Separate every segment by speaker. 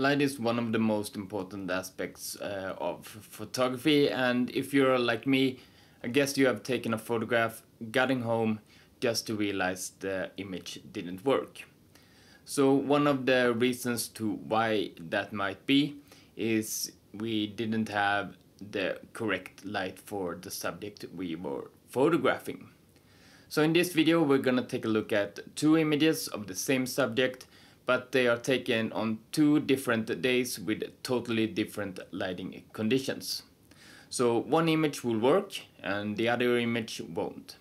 Speaker 1: Light is one of the most important aspects uh, of photography and if you're like me, I guess you have taken a photograph, gotten home just to realize the image didn't work. So one of the reasons to why that might be is we didn't have the correct light for the subject we were photographing. So in this video we're gonna take a look at two images of the same subject but they are taken on two different days with totally different lighting conditions. So one image will work and the other image won't.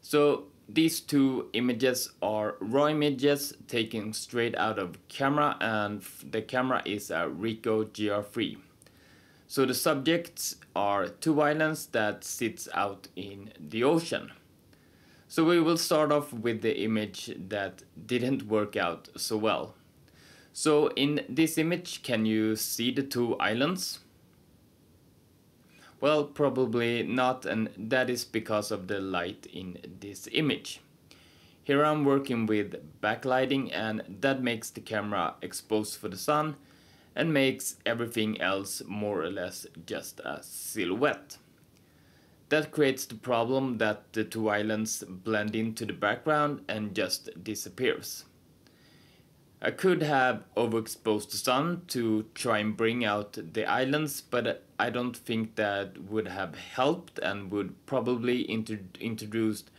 Speaker 1: So these two images are raw images taken straight out of camera and the camera is a Ricoh GR3. So the subjects are two islands that sits out in the ocean. So we will start off with the image that didn't work out so well. So in this image, can you see the two islands? Well, probably not, and that is because of the light in this image. Here I'm working with backlighting and that makes the camera exposed for the sun and makes everything else more or less just a silhouette. That creates the problem that the two islands blend into the background and just disappears. I could have overexposed the sun to try and bring out the islands, but I don't think that would have helped and would probably inter introduced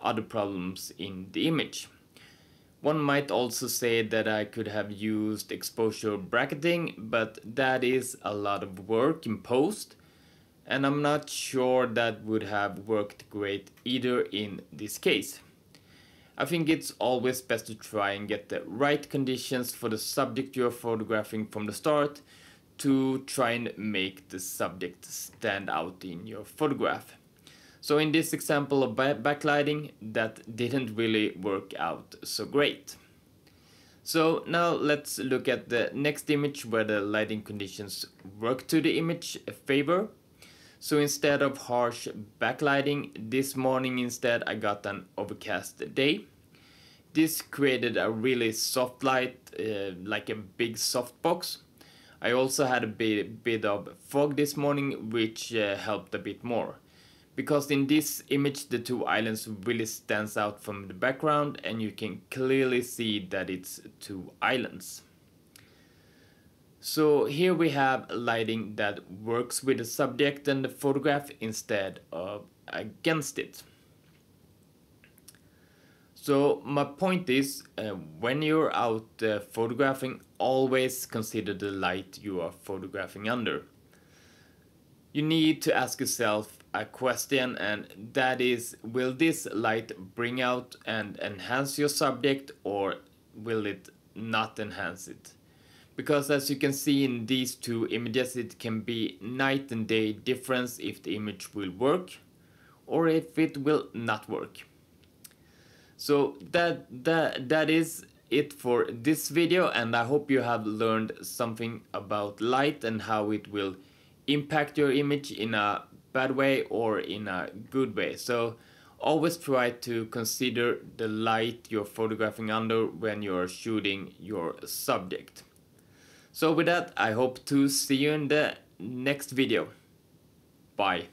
Speaker 1: other problems in the image. One might also say that I could have used exposure bracketing, but that is a lot of work in post and I'm not sure that would have worked great either in this case. I think it's always best to try and get the right conditions for the subject you're photographing from the start to try and make the subject stand out in your photograph. So in this example of backlighting, that didn't really work out so great. So now let's look at the next image where the lighting conditions work to the image favor so instead of harsh backlighting, this morning instead I got an overcast day. This created a really soft light, uh, like a big softbox. I also had a bit, bit of fog this morning, which uh, helped a bit more. Because in this image the two islands really stands out from the background and you can clearly see that it's two islands. So here we have lighting that works with the subject and the photograph instead of against it. So my point is, uh, when you're out uh, photographing, always consider the light you are photographing under. You need to ask yourself a question and that is, will this light bring out and enhance your subject or will it not enhance it? Because as you can see in these two images it can be night and day difference if the image will work or if it will not work. So that, that, that is it for this video and I hope you have learned something about light and how it will impact your image in a bad way or in a good way. So always try to consider the light you're photographing under when you're shooting your subject. So with that, I hope to see you in the next video. Bye.